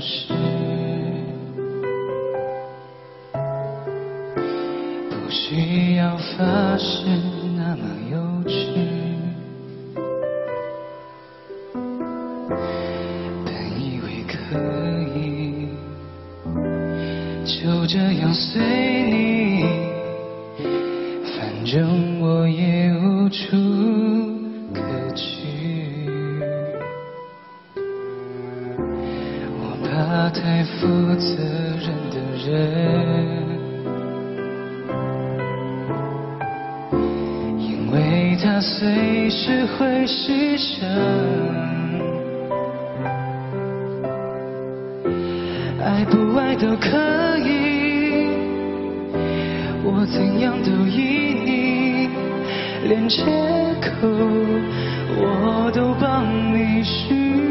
诚恳是，不需要发誓那么幼稚。本以为可以就这样随你，反正我也无处怕太负责任的人，因为他随时会牺牲。爱不爱都可以，我怎样都依你，连借口我都帮你寻。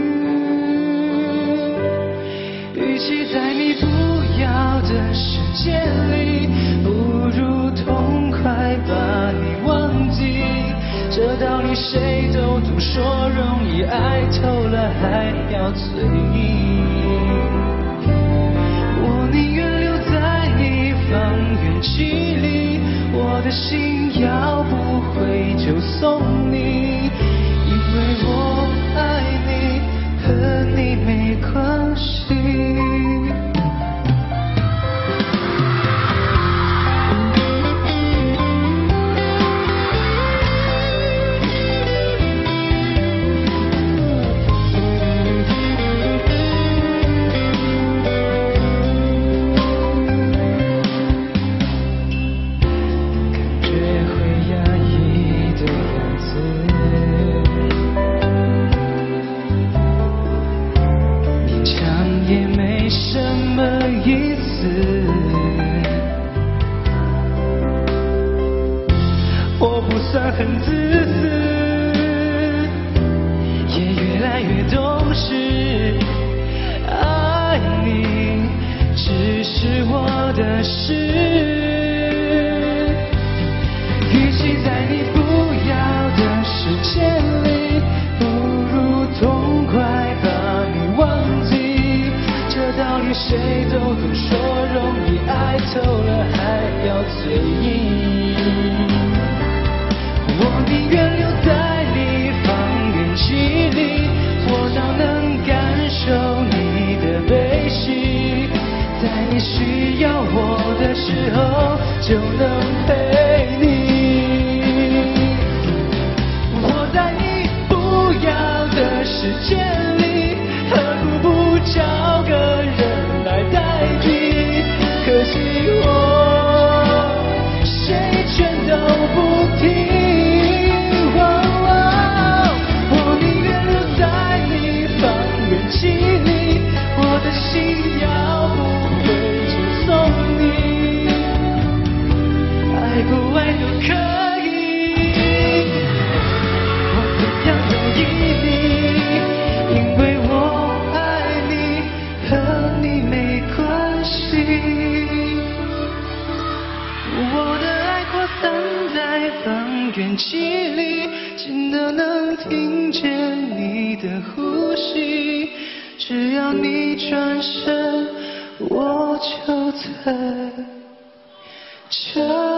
与其在你不要的世界里，不如痛快把你忘记。这道理谁都懂，说容易，爱透了还要嘴硬。我宁愿留在你方圆几里，我的心要不回就送你，我不算很自私，也越来越懂事。爱你只是我的事。与其在你不道理谁都懂，说容易，爱透了还要嘴硬。我宁愿留在你方圆几里，我倒能感受你的悲喜，在你需要我的时候就能陪你。我在你不要的世界方圆几里，近的能听见你的呼吸。只要你转身，我就在这